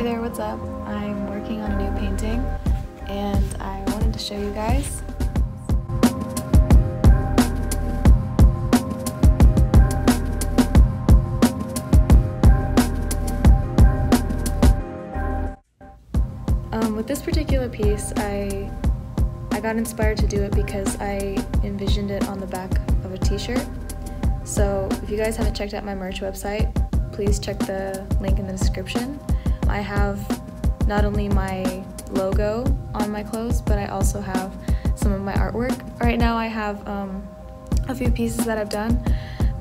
Hey there, what's up? I'm working on a new painting and I wanted to show you guys. Um, with this particular piece, I I got inspired to do it because I envisioned it on the back of a t-shirt. So if you guys haven't checked out my merch website, please check the link in the description. I have not only my logo on my clothes, but I also have some of my artwork. Right now I have um, a few pieces that I've done.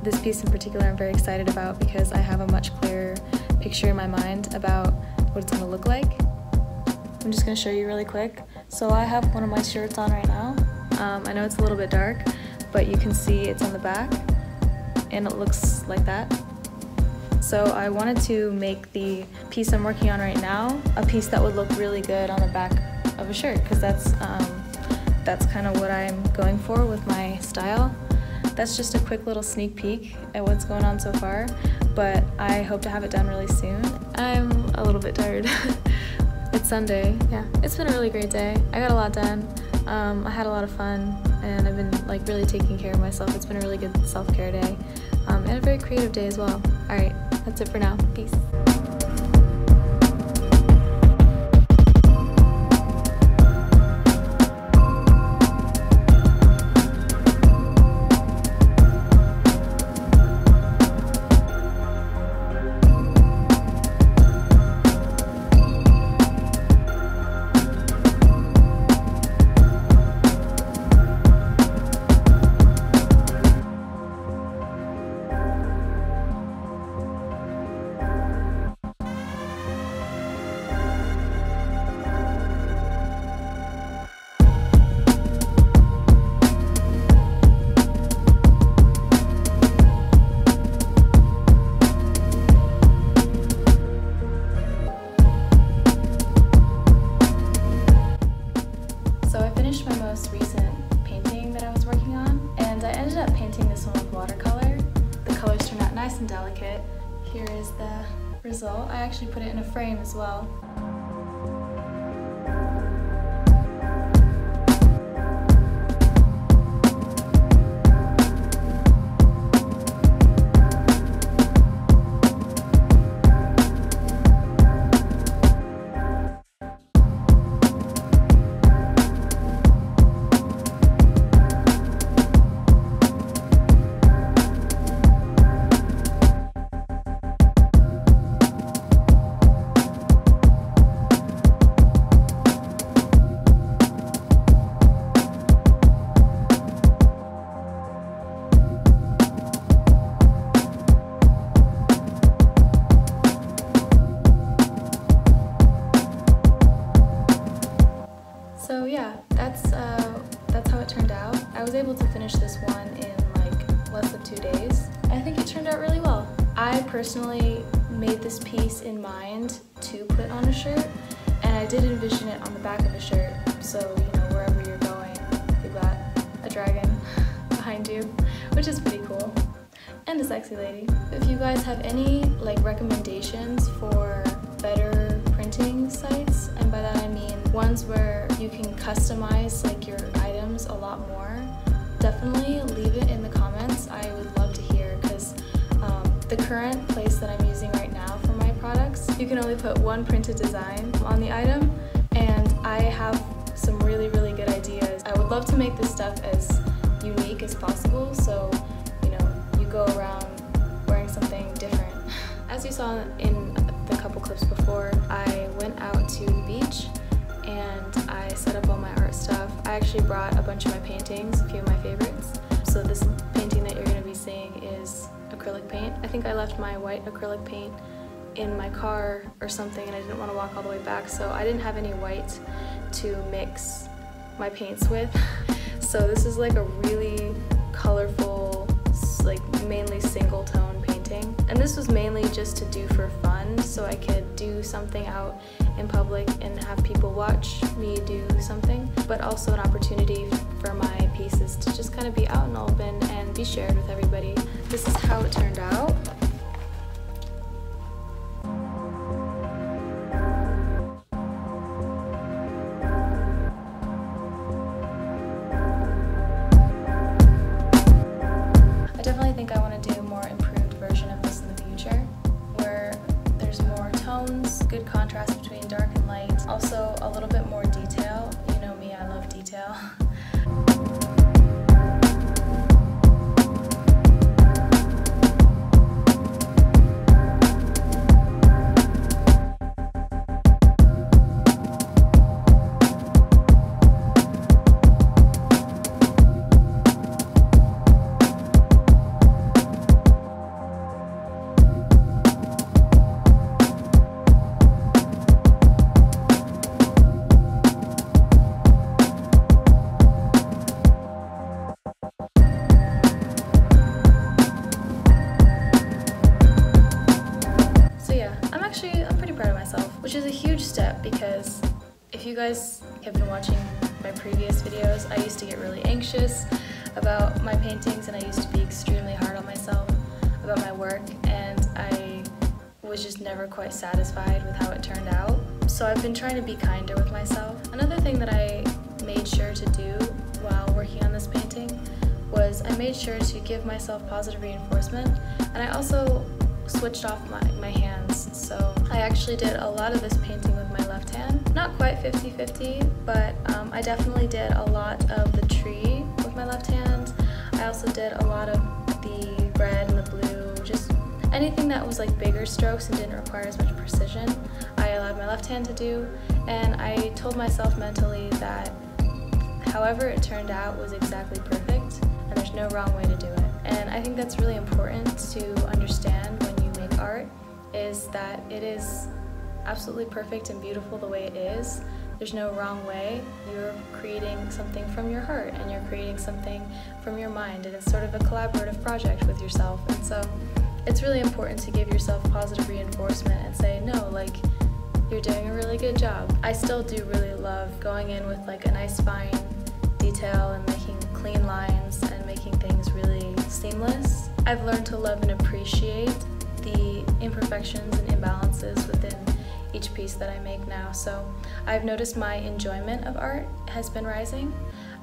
This piece in particular I'm very excited about because I have a much clearer picture in my mind about what it's going to look like. I'm just going to show you really quick. So I have one of my shirts on right now. Um, I know it's a little bit dark, but you can see it's on the back and it looks like that. So I wanted to make the piece I'm working on right now a piece that would look really good on the back of a shirt because that's um, that's kind of what I'm going for with my style. That's just a quick little sneak peek at what's going on so far, but I hope to have it done really soon. I'm a little bit tired. It's Sunday. Yeah, it's been a really great day. I got a lot done. Um, I had a lot of fun, and I've been like really taking care of myself. It's been a really good self-care day, um, and a very creative day as well. All right, that's it for now. Peace. Most recent painting that I was working on, and I ended up painting this one with watercolor. The colors turned out nice and delicate. Here is the result. I actually put it in a frame as well. Out. I was able to finish this one in like less than two days. I think it turned out really well. I personally made this piece in mind to put on a shirt, and I did envision it on the back of a shirt. So you know wherever you're going, you've got a dragon behind you, which is pretty cool, and a sexy lady. If you guys have any like recommendations for better sites, and by that I mean ones where you can customize like your items a lot more, definitely leave it in the comments. I would love to hear because um, the current place that I'm using right now for my products, you can only put one printed design on the item, and I have some really really good ideas. I would love to make this stuff as unique as possible, so you know you go around wearing something different. As you saw in couple clips before, I went out to the beach and I set up all my art stuff. I actually brought a bunch of my paintings, a few of my favorites. So this painting that you're going to be seeing is acrylic paint. I think I left my white acrylic paint in my car or something and I didn't want to walk all the way back so I didn't have any white to mix my paints with. So this is like a really colorful, like mainly single tone this was mainly just to do for fun so I could do something out in public and have people watch me do something, but also an opportunity for my pieces to just kind of be out and open and be shared with everybody. This is how it turned out. Contrast which is a huge step because if you guys have been watching my previous videos, I used to get really anxious about my paintings and I used to be extremely hard on myself about my work and I was just never quite satisfied with how it turned out. So I've been trying to be kinder with myself. Another thing that I made sure to do while working on this painting was I made sure to give myself positive reinforcement and I also switched off my, my hands. So I actually did a lot of this painting with my left hand. Not quite 50-50, but um, I definitely did a lot of the tree with my left hand. I also did a lot of the red and the blue, just anything that was like bigger strokes and didn't require as much precision. I allowed my left hand to do, and I told myself mentally that however it turned out was exactly perfect, and there's no wrong way to do it. And I think that's really important to understand when art is that it is absolutely perfect and beautiful the way it is. There's no wrong way. You're creating something from your heart and you're creating something from your mind and it's sort of a collaborative project with yourself. And so it's really important to give yourself positive reinforcement and say, no, like, you're doing a really good job. I still do really love going in with like a nice fine detail and making clean lines and making things really seamless. I've learned to love and appreciate the imperfections and imbalances within each piece that I make now. So I've noticed my enjoyment of art has been rising,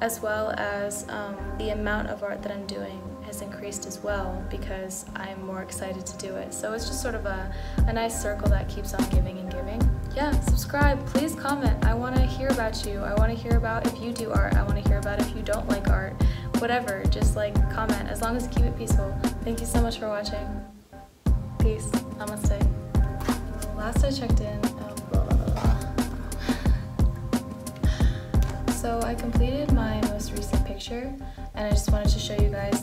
as well as um, the amount of art that I'm doing has increased as well because I'm more excited to do it. So it's just sort of a, a nice circle that keeps on giving and giving. Yeah, subscribe, please comment. I want to hear about you. I want to hear about if you do art. I want to hear about if you don't like art. Whatever, just like comment as long as you keep it peaceful. Thank you so much for watching. Peace. Namaste. Last I checked in, blah. so I completed my most recent picture and I just wanted to show you guys